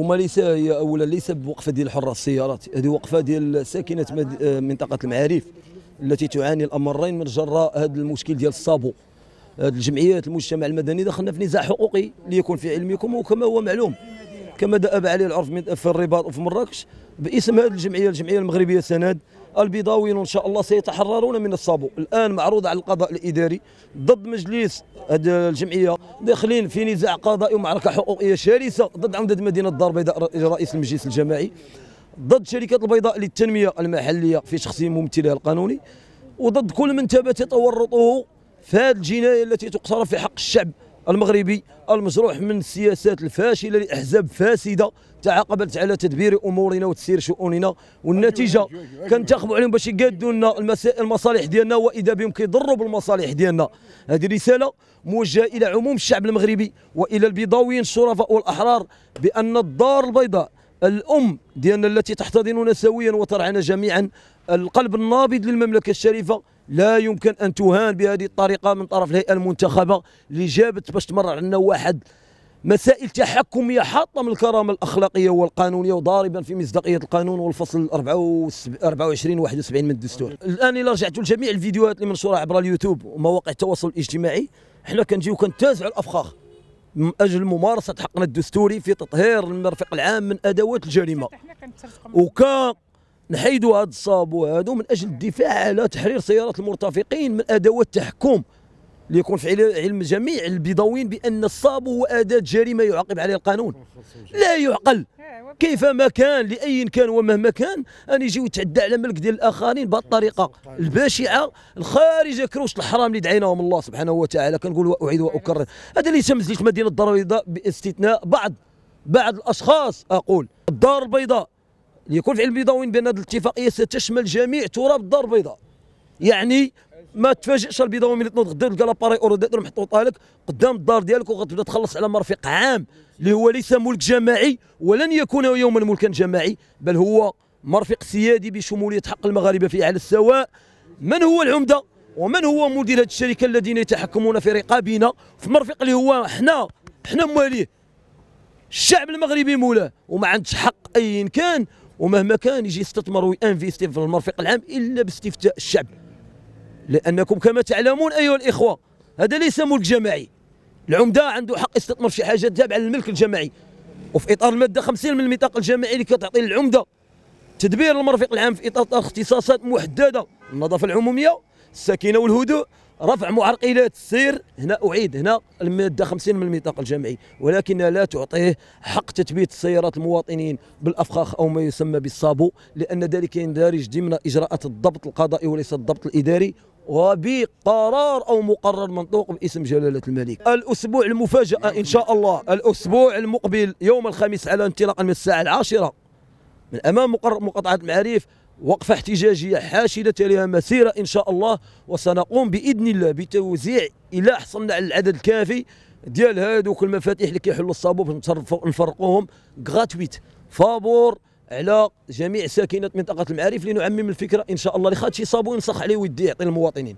وما ليس هي أولا ليس بوقفة ديال حراس السيارات هذه وقفة ديال ساكنة آه، منطقة المعارف التي تعاني الأمرين من جراء هذا المشكل ديال الصابو. الجمعيات المجتمع المدني دخلنا في نزاع حقوقي ليكون في علمكم وكما هو معلوم. كما دأب عليه العرف في الرباط وفي مراكش باسم هذه الجمعية الجمعية المغربية سند البيضاويين إن شاء الله سيتحررون من الصابو. الآن معروض على القضاء الإداري ضد مجلس هذه الجمعية داخلين في نزاع قضائي ومعركة حقوقية شرسة ضد عمدة مدينة الدار البيضاء رئيس المجلس الجماعي ضد شركة البيضاء للتنمية المحلية في شخص ممثلها القانوني وضد كل من ثبت تورطه في هذه الجناية التي تقترف في حق الشعب. المغربي المجروح من السياسات الفاشلة لأحزاب فاسدة تعاقبت على تدبير أمورنا وتسيير شؤوننا والنتيجة كنتخبوا عليهم باش يقادوا لنا المصالح ديالنا وإذا بهم كيضروا بالمصالح ديالنا. هذه رسالة موجهة إلى عموم الشعب المغربي وإلى البيضاويين الشرفاء والأحرار بأن الدار البيضاء الأم ديالنا التي تحتضننا سويا وترعانا جميعا القلب النابض للمملكة الشريفة. لا يمكن أن تهان بهذه الطريقة من طرف الهيئة المنتخبة اللي جابت باش تمرر عنا واحد مسائل تحكمية حاطة من الكرامة الأخلاقية والقانونية وضاربا في مصداقية القانون والفصل 24 71 من الدستور. الآن إلا رجعت لجميع الفيديوهات اللي منشورة عبر اليوتيوب ومواقع التواصل الاجتماعي إحنا كنجيو كنتازعوا الأفخاخ من أجل ممارسة حقنا الدستوري في تطهير المرفق العام من أدوات الجريمة. وكا نحيدوا هذا الصابو هذا من أجل الدفاع على تحرير سيارات المرتفقين من ادوات التحكم ليكون في عل- علم جميع البيضاويين بأن الصابو هو أداة جريمة يعاقب عليها القانون. لا يعقل. كيفما كان لأي كان ومهما كان أن يجيو يتعدى على ملك ديال الآخرين بهذه الطريقة البشعه الخارجه كروش الحرام اللي دعيناهم الله سبحانه وتعالى. كنقول واعيد وأكرر. هذا ليس مزيج مدينة الدار البيضاء بإستثناء بعض بعض الأشخاص أقول. الدار البيضاء. ليكون في علم البيضاويين بأن هذه الاتفاقيه ستشمل جميع تراب الدار البيضاء. يعني ما تفاجئش البيضاوي ملي تنوض غدا تلقى l'appareil horodateur محطوطه لك قدام الدار ديالك وغتبدأ تخلص على مرفق عام اللي هو ليس ملك جماعي ولن يكون يوما ملكا جماعي بل هو مرفق سيادي بشمولية حق المغاربة فيه على السواء. من هو العمدة؟ ومن هو مدير هذه الشركة الذين يتحكمون في رقابنا؟ في مرفق اللي هو حنا حنا مواليه. الشعب المغربي مولاه وما عندش حق اي كان. ومهما كان يجي يستثمر وينفيستي في المرفق العام إلا باستفتاء الشعب. لأنكم كما تعلمون أيها الإخوة هذا ليس ملك جماعي. العمدة عنده حق يستثمر في حاجة تابعة للملك الجماعي. وفي إطار الماده 50 من الميثاق الجماعي اللي كتعطي للعمده تدبير المرفق العام في إطار اختصاصات محددة النظافة العمومية السكينة والهدوء رفع معرقلات السير هنا أعيد هنا المادة 50 من الميثاق الجمعي ولكنها لا تعطيه حق تثبيت سيارات المواطنين بالأفخاخ أو ما يسمى بالصابو لأن ذلك يندرج ضمن إجراءات الضبط القضائي وليس الضبط الإداري وبقرار أو مقرر منطوق باسم جلالة الملك. الأسبوع المفاجأة إن شاء الله الأسبوع المقبل يوم الخميس على انطلاقا من الساعة العاشرة من أمام مقر مقاطعة المعارف وقفه احتجاجيه حاشدة تليها مسيرة إن شاء الله وسنقوم بإذن الله بتوزيع إلى حصلنا على العدد الكافي ديال هذوك المفاتيح اللي كيحلوا الصابو باش نصرفوا- نفرقوهم. غراتويت فابور على جميع ساكنة منطقة المعارف لنعمم الفكرة إن شاء الله. اللي شي صابو ينسخ عليه ويديه يعطي للمواطنين